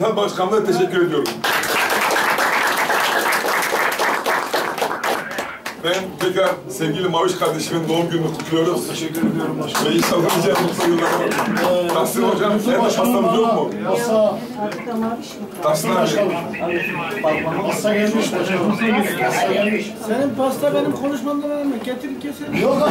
Genel Başkanlığa teşekkür ediyorum. Ben tekrar sevgili Maviş kardeşimin doğum gününü kutluyoruz. Teşekkür ediyorum başkanım. Ve inşallah nice mutlu yıllar. Ee, Tahsin hocam, sen de yok mu? Masa, Tahsin abi. masa gelmiş hocam. Masa gelmiş. Senin pasta benim konuşmamdan önemli. Getirin keselim. Yok